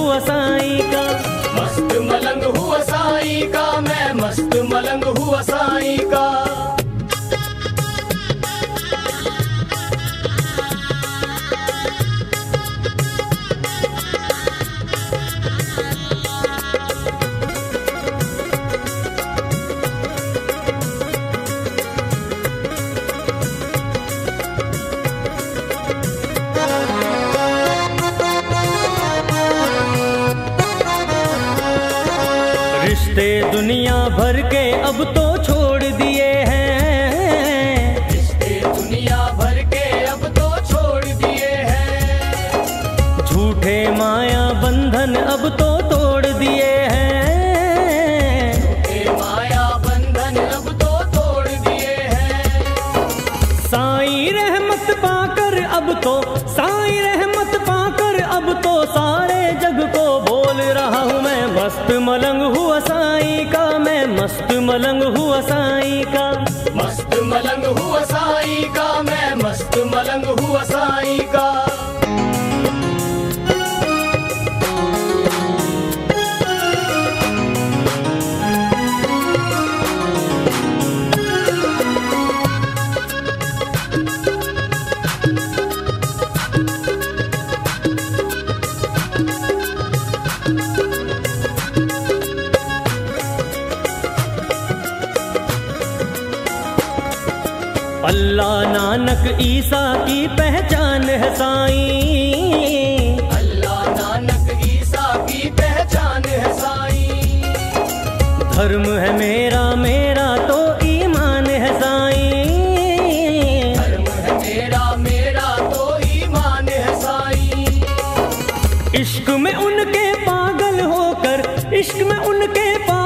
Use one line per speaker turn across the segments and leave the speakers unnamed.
हुआ साई का। मस्त मलंग हुआ साई का
मैं मस्त मलंग हुआ साई का।
दुनिया भर के अब तो छोड़ दिए हैं।
रिश्ते दुनिया भर के अब तो छोड़ दिए हैं।
झूठे माया बंधन अब तो तोड़ दिए हैं।
माया बंधन अब तो तोड़ दिए हैं।
साई रहमत पाकर अब तो मस्त मलंग हुआ साई का मैं मस्त मलंग हुआ साई का। अल्लाह नानक ईसा की पहचान है साई।
अल्लाह नानक ईसा की पहचान है साई।
धर्म है मेरा मेरा तो ईमान है साई।
धर्म है मेरा मेरा तो ईमान है साई।
इश्क में उनके पागल होकर इश्क में उनके पागल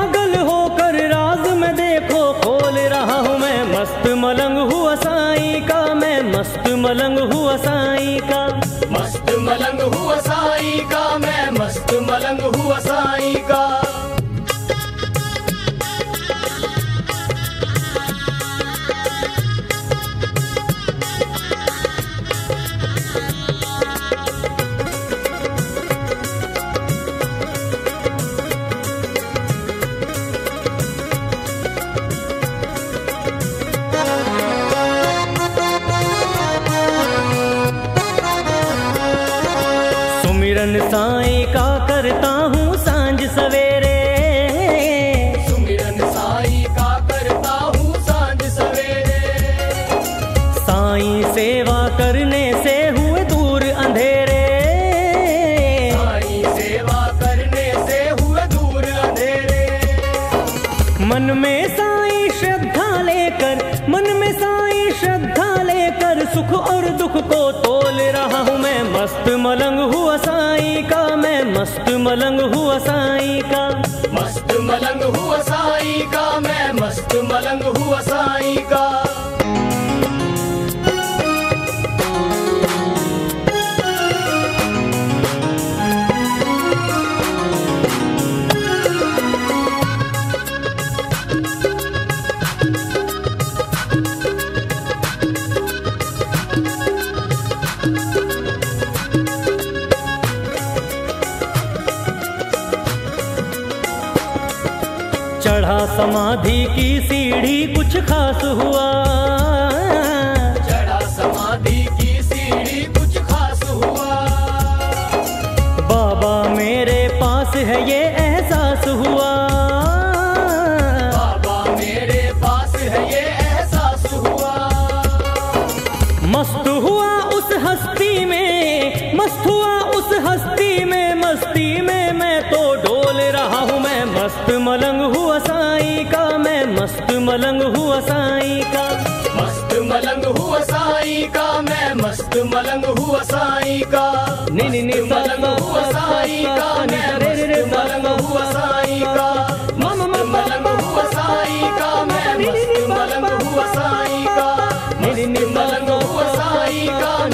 हुआ साई का मैं मस्त मलंग हुआ साई का। सुमिरन साई का करता हूँ साँझ सवेरे।
सुमिरन साई का करता हूँ साँझ सवेरे।
साई सेवा करने से हुए दूर अंधेरे।
साई सेवा करने से हुए दूर अंधेरे।
मन में साई श्रद्धा लेकर मन में साई श्रद्धा लेकर सुख और दुख को मलंग हुआ साई का। मस्त मलंग हुआ साई का,
मैं मस्त मलंग हुआ साई का।
समाधि की सीढ़ी कुछ खास हुआ। में तो डोल रहा हूँ मैं मस्त मलंग हुआ साई का मैं मस्त मलंग हुआ साई का।
मस्त मलंग हुआ साई का मैं मस्त मलंग हुआ साई का।
नि नि
मलंग हुआ साई का
नि रे रे रे
मलंग हुआ साई का।
म म
मस्त
म
मलंग हुआ साई का मैं मस्त मलंग हुआ साई का।
नि नि नि
मस्त मलंग हुआ साई का।